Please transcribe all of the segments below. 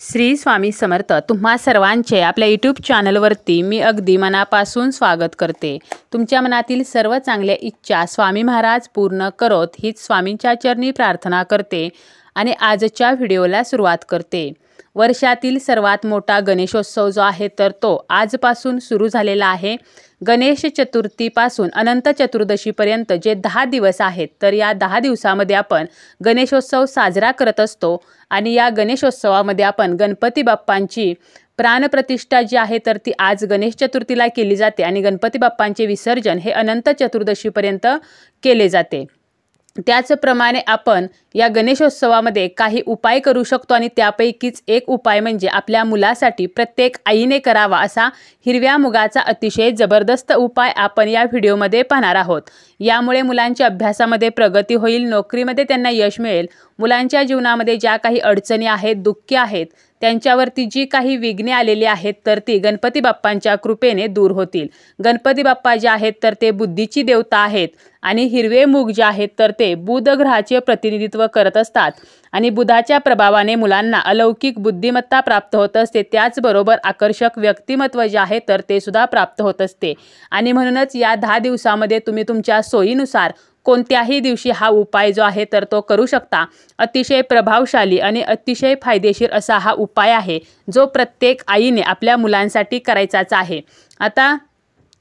श्री स्वामी समर्थ तुम्हा सर्वांचे आपल्या यूट्यूब चॅनलवरती मी अगदी मनापासून स्वागत करते. तुमच्या मनातील सर्व चांगल्या इच्छा स्वामी महाराज पूर्ण करोत हीच स्वामींच्या चरणी प्रार्थना करते आणि आजच्या व्हिडिओला सुरुवात करते. वर्षातील सर्वात मोठा गणेशोत्सव जो आहे तर तो आजपासून सुरू झालेला आहे. गणेश चतुर्थीपासून अनंत चतुर्दशीपर्यंत जे दहा दिवस आहेत तर या दहा दिवसामध्ये आपण गणेशोत्सव साजरा करत असतो. आणि या गणेशोत्सवामध्ये आपण गणपती बाप्पांची प्राणप्रतिष्ठा जी आहे तर ती आज गणेश चतुर्थीला केली जाते. आणि गणपती बाप्पांचे विसर्जन हे अनंत चतुर्दशीपर्यंत केले जाते. त्याचप्रमाणे आपण या गणेशोत्सवामध्ये काही उपाय करू शकतो आणि त्यापैकीच एक उपाय म्हणजे आपल्या मुलासाठी प्रत्येक आईने करावा असा हिरव्या मुगाचा अतिशय जबरदस्त उपाय आपण या व्हिडिओमध्ये पाहणार आहोत. यामुळे मुलांच्या अभ्यासामध्ये प्रगती होईल नोकरीमध्ये त्यांना यश मिळेल मुलांच्या जीवनामध्ये ज्या काही अडचणी आहेत दुःखी आहेत त्यांच्यावरती जी काही विघ्ने आलेली आहेत तर ती गणपती बाप्पांच्या कृपेने दूर होतील. गणपती बाप्पा जे आहेत तर ते बुद्धीची देवता आहेत आणि हिरवे मूग जे आहेत तर ते बुध ग्रहाचे प्रतिनिधित्व करत असतात. आणि बुधाच्या प्रभावाने मुलांना अलौकिक बुद्धिमत्ता प्राप्त होत असते. त्याचबरोबर आकर्षक व्यक्तिमत्व जे आहे तर ते सुद्धा प्राप्त होत असते. आणि म्हणूनच या दहा दिवसामध्ये तुम्ही तुमच्या सोयीनुसार कोणत्याही दिवशी हा उपाय जो आहे तर तो करू शकता. अतिशय प्रभावशाली आणि अतिशय फायदेशीर असा हा उपाय आहे जो प्रत्येक आईने आपल्या मुलांसाठी करायचाच आहे. आता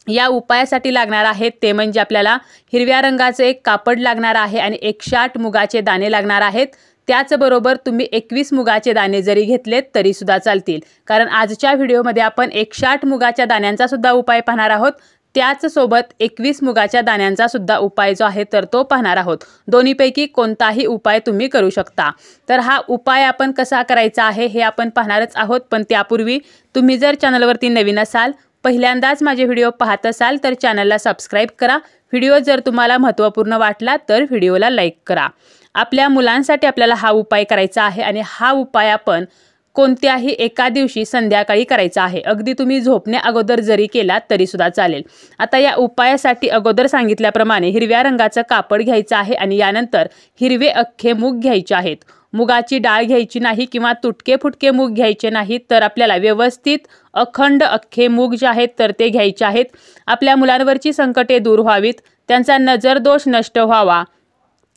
या उपायासाठी लागणार आहेत ते म्हणजे आपल्याला हिरव्या रंगाचं एक कापड लागणार आहे आणि एकशे आठ मुगाचे दाणे लागणार आहेत. त्याचबरोबर तुम्ही एकवीस मुगाचे दाणे जरी घेतलेत तरीसुद्धा चालतील. कारण आजच्या व्हिडिओमध्ये आपण एकशे आठ मुगाच्या दाण्यांचा सुद्धा उपाय पाहणार आहोत. त्याचसोबत एकवीस मुगाच्या दाण्यांचा सुद्धा उपाय जो आहे तर तो पाहणार आहोत. दोन्हीपैकी कोणताही उपाय तुम्ही करू शकता. तर हा उपाय आपण कसा करायचा आहे हे आपण पाहणारच आहोत. पण त्यापूर्वी तुम्ही जर चॅनलवरती नवीन असाल पहिल्यांदाच माझे व्हिडिओ पाहत असाल तर चॅनलला सबस्क्राईब करा. व्हिडिओ जर तुम्हाला महत्त्वपूर्ण वाटला तर व्हिडिओला लाईक करा. आपल्या मुलांसाठी आपल्याला हा उपाय करायचा आहे आणि हा उपाय आपण कोणत्याही एका दिवशी संध्याकाळी करायचा आहे. अगदी तुम्ही झोपण्या अगोदर जरी केलात तरीसुद्धा चालेल. आता या उपायासाठी अगोदर सांगितल्याप्रमाणे हिरव्या रंगाचं कापड घ्यायचं आहे आणि यानंतर हिरवे अख्खे मूग घ्यायचे आहेत. मुगाची डाळ घ्यायची नाही किंवा तुटके फुटके मूग घ्यायचे नाहीत तर आपल्याला व्यवस्थित अखंड अख्खे मूग जे आहेत तर ते घ्यायचे आहेत. आपल्या मुलांवरची संकटे दूर व्हावीत. त्यांचा नजरदोष नष्ट व्हावा.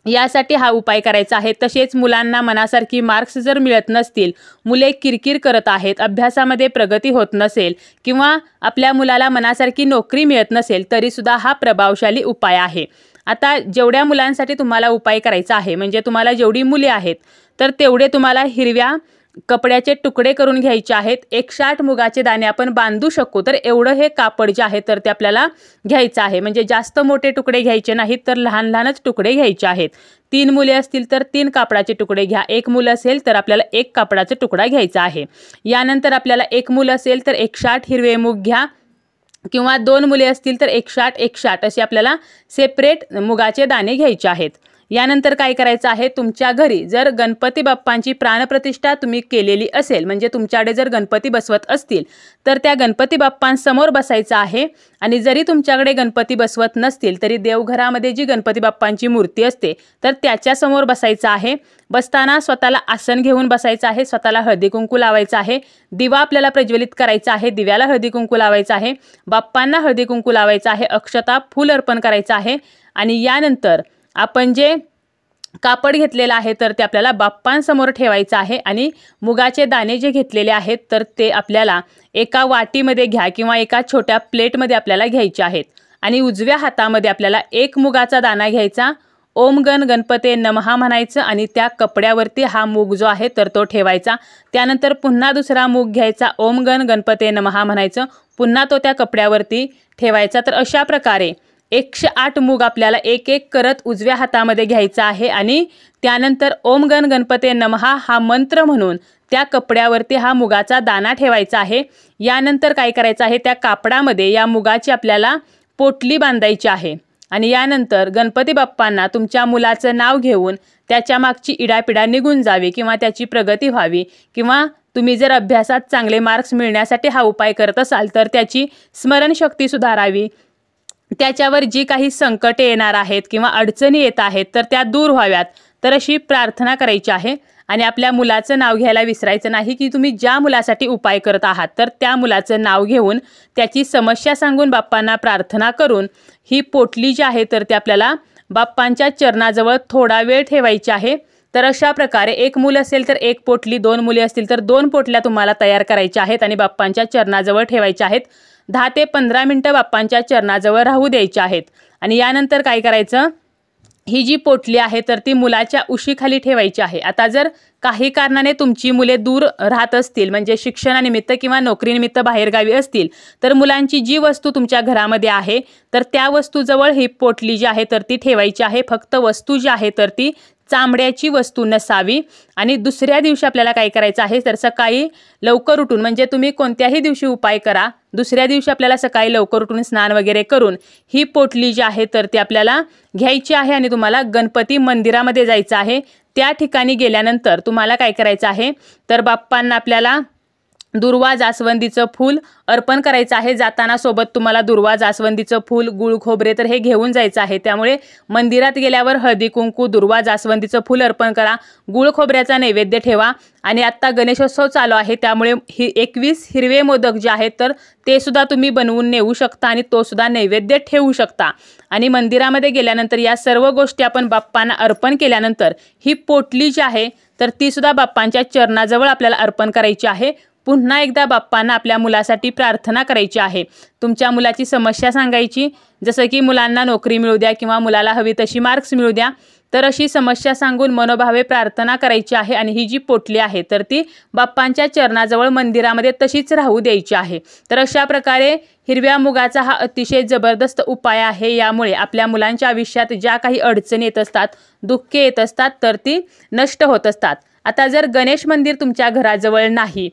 यासाठी हा उपाय करायचा आहे. तसेच मुलांना मनासारखी मार्क्स जर मिळत नसतील मुले किरकिर करत आहेत अभ्यासामध्ये प्रगती होत नसेल किंवा आपल्या मुलाला मनासारखी नोकरी मिळत नसेल तरीसुद्धा हा प्रभावशाली उपाय आहे. आता जेवढ्या मुलांसाठी तुम्हाला उपाय करायचा आहे म्हणजे तुम्हाला जेवढी मुले आहेत तर तेवढे तुम्हाला हिरव्या कपड्याचे तुकडे करून घ्यायचे आहेत. एक साठ मुगाचे दाणे आपण बांधू शकू. तर एवढं हे कापड जे आहे तर ते आपल्याला घ्यायचं आहे. म्हणजे जास्त मोठे तुकडे घ्यायचे नाहीत तर लहान लहानच तुकडे घ्यायचे आहेत. तीन मुले असतील तर तीन कापडाचे तुकडे घ्या. एक मुलं असेल तर आपल्याला एक कापडाचा तुकडा घ्यायचा आहे. यानंतर आपल्याला एक मुलं असेल तर एक हिरवे मूग घ्या. किंवा दोन मुले असतील तर एक साठ एक साठ असे आपल्याला सेपरेट मुगाचे दाणे घ्यायचे आहेत. यानंतर काय करायचं आहे? तुमच्या घरी जर गणपती बाप्पांची प्राणप्रतिष्ठा तुम्ही केलेली असेल म्हणजे तुमच्याकडे जर गणपती बसवत असतील तर त्या गणपती बाप्पांसमोर बसायचं आहे. आणि जरी तुमच्याकडे गणपती बसवत नसतील तरी देवघरामध्ये जी गणपती बाप्पांची मूर्ती असते तर त्याच्यासमोर बसायचं आहे. बसताना स्वतःला आसन घेऊन बसायचं आहे स्वतःला हळदी कुंकू लावायचं आहे. दिवा आपल्याला प्रज्वलित करायचा आहे दिव्याला हळदी कुंकू लावायचं आहे. बाप्पांना हळदी कुंकू लावायचं आहे अक्षता फूल अर्पण करायचं आहे. आणि यानंतर आपण जे कापड घेतलेलं आहे तर ते आपल्याला बाप्पांसमोर ठेवायचं आहे आणि मुगाचे दाणे जे घेतलेले आहेत तर ते आपल्याला एका वाटीमध्ये घ्या किंवा एका छोट्या प्लेटमध्ये आपल्याला घ्यायचे आहेत. आणि उजव्या हातामध्ये आपल्याला एक मुगाचा दाणा घ्यायचा. ओम गण गणपते नमहा म्हणायचं आणि त्या कपड्यावरती हा मूग जो आहे तर तो ठेवायचा. त्यानंतर पुन्हा दुसरा मूग घ्यायचा. ओम गण गणपते नमहा म्हणायचं. पुन्हा तो त्या कपड्यावरती ठेवायचा. तर अशा प्रकारे एकशे आठ मूग आपल्याला एक एक करत उजव्या हातामध्ये घ्यायचा आहे आणि त्यानंतर ओम गण गणपते नमहा हा मंत्र म्हणून त्या कपड्यावरती हा मुगाचा दाना ठेवायचा आहे. यानंतर काय करायचं आहे? त्या कापडामध्ये या मुगाची आपल्याला पोटली बांधायची आहे. आणि यानंतर गणपती बाप्पांना तुमच्या मुलाचं नाव घेऊन त्याच्या मागची इडापिडा निघून जावी किंवा त्याची प्रगती व्हावी किंवा तुम्ही जर अभ्यासात चांगले मार्क्स मिळण्यासाठी हा उपाय करत असाल तर त्याची स्मरणशक्ती सुधारावी. त्याच्यावर जी काही संकटे येणार आहेत किंवा अडचणी येत आहेत तर त्या दूर व्हाव्यात. तर अशी प्रार्थना करायची आहे. आणि आपल्या मुलाचं नाव घ्यायला विसरायचं नाही की तुम्ही ज्या मुलासाठी उपाय करत आहात तर त्या मुलाचं नाव घेऊन त्याची समस्या सांगून बाप्पांना प्रार्थना करून ही पोटली जी आहे तर ती आपल्याला बाप्पांच्या चरणाजवळ थोडा वेळ ठेवायची आहे. तर अशा प्रकारे एक मूल असेल तर एक पोटली दोन मुले असतील तर दोन पोटल्या तुम्हाला तयार करायच्या आहेत आणि बाप्पांच्या चरणाजवळ ठेवायच्या आहेत. दहा ते पंधरा मिनटं बाप्पांच्या चरणाजवळ राहू द्यायच्या आहेत. आणि यानंतर काय करायचं? ही जी पोटली आहे तर ती मुलाच्या उशीखाली ठेवायची आहे. आता जर काही कारणाने तुमची मुले दूर राहत असतील म्हणजे शिक्षणानिमित्त किंवा नोकरीनिमित्त बाहेरगावी असतील तर मुलांची जी वस्तू तुमच्या घरामध्ये आहे तर त्या वस्तूजवळ ही पोटली जी आहे तर ती ठेवायची आहे. फक्त वस्तू जी आहे तर ती चांबड्याची वस्तू नसावी. आणि दुसऱ्या दिवशी आपल्याला काय करायचं आहे? तर सकाळी लवकर उठून म्हणजे तुम्ही कोणत्याही दिवशी उपाय करा. दुसऱ्या दिवशी आपल्याला सकाळी लवकर उठून स्नान वगैरे करून ही पोटली जी आहे तर ती आपल्याला घ्यायची आहे आणि तुम्हाला गणपती मंदिरामध्ये जायचं आहे. त्या ठिकाणी गेल्यानंतर तुम्हाला काय करायचं आहे? तर बाप्पांना आपल्याला दुर्वा जास्वंदीचं फूल अर्पण करायचं आहे. जाताना सोबत तुम्हाला दुर्वा जास्वंदीचं फूल गुळ खोबरे तर हे घेऊन जायचं आहे. त्यामुळे मंदिरात गेल्यावर हळदी कुंकू दुर्वा जास्वंदीचं फूल अर्पण करा. गुळ खोबऱ्याचा नैवेद्य ठेवा. आणि आत्ता गणेशोत्सव चालू आहे. त्यामुळे ही एकवीस हिरवे मोदक जे आहेत तर ते सुद्धा तुम्ही बनवून नेऊ शकता आणि तो सुद्धा नैवेद्य ठेवू शकता. आणि मंदिरामध्ये गेल्यानंतर या सर्व गोष्टी आपण बाप्पांना अर्पण केल्यानंतर ही पोटली जी आहे तर ती सुद्धा बाप्पांच्या चरणाजवळ आपल्याला अर्पण करायची आहे. पुन्हा एकदा बाप्पांना आपल्या मुलासाठी प्रार्थना करायची आहे. तुमच्या मुलाची समस्या सांगायची. जसं की मुलांना नोकरी मिळू द्या किंवा मुलाला हवी तशी मार्क्स मिळू द्या तर अशी समस्या सांगून मनोभावे प्रार्थना करायची आहे आणि ही जी पोटली आहे तर ती बाप्पांच्या चरणाजवळ मंदिरामध्ये तशीच राहू द्यायची आहे. तर अशा प्रकारे हिरव्या मुगाचा हा अतिशय जबरदस्त उपाय आहे. यामुळे आपल्या मुलांच्या आयुष्यात ज्या काही अडचणी येत असतात दुःखे येत असतात तर ती नष्ट होत असतात. आता जर गणेश मंदिर तुमच्या घराजवळ नाही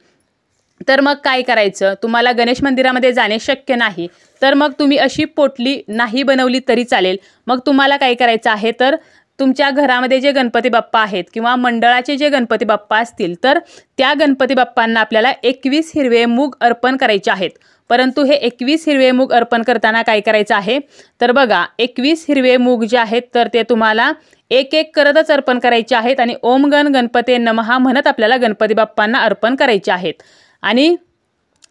तर मग काय करायचं? तुम्हाला गणेश मंदिरामध्ये जाणे शक्य नाही. तर मग तुम्ही अशी पोटली नाही बनवली तरी चालेल. मग तुम्हाला काय करायचं आहे? तर तुमच्या घरामध्ये जे गणपती बाप्पा आहेत किंवा मंडळाचे जे गणपती बाप्पा असतील तर त्या गणपती बाप्पांना आपल्याला एकवीस हिरवे मूग अर्पण करायचे आहेत. परंतु हे एकवीस हिरवे मूग अर्पण करताना काय करायचं आहे? तर बघा एकवीस हिरवे मूग जे आहेत तर ते तुम्हाला एक एक करतच अर्पण करायचे आहेत आणि ओम गण गणपते नमहा म्हणत आपल्याला गणपती बाप्पांना अर्पण करायचे आहेत. आणि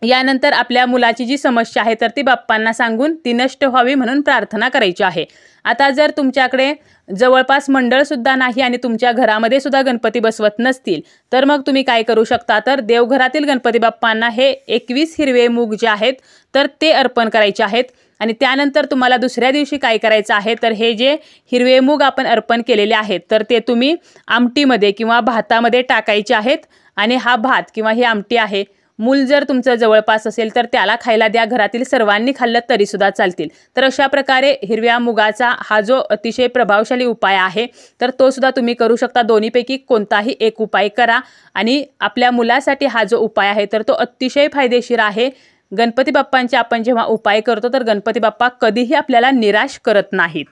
यानंतर आपल्या मुलाची जी समस्या आहे तर ती बाप्पांना सांगून ती नष्ट व्हावी म्हणून प्रार्थना करायची आहे. आता जर तुमच्याकडे जवळपास मंडळसुद्धा नाही आणि तुमच्या घरामध्ये सुद्धा गणपती बसवत नसतील तर मग तुम्ही काय करू शकता? तर देवघरातील गणपती बाप्पांना हे एकवीस हिरवे मूग जे आहेत तर ते अर्पण करायचे आहेत. आणि त्यानंतर तुम्हाला दुसऱ्या दिवशी काय करायचं आहे? तर हे जे हिरवे मूग आपण अर्पण केलेले आहेत तर ते तुम्ही आमटीमध्ये किंवा भातामध्ये टाकायचे आहेत. आणि हा भात किंवा ही आमटी आहे मूल जर तुमचं जवळपास असेल तर त्याला खायला द्या. घरातील सर्वांनी खाल्लं तरीसुद्धा चालतील. तर अशा प्रकारे हिरव्या मुगाचा हा जो अतिशय प्रभावशाली उपाय आहे तर तो सुद्धा तुम्ही करू शकता. दोन्हीपैकी कोणताही एक उपाय करा. आणि आपल्या मुलासाठी हा जो उपाय आहे तर तो अतिशय फायदेशीर आहे. गणपती बाप्पांचे आपण जेव्हा उपाय करतो तर गणपती बाप्पा कधीही आपल्याला निराश करत नाहीत.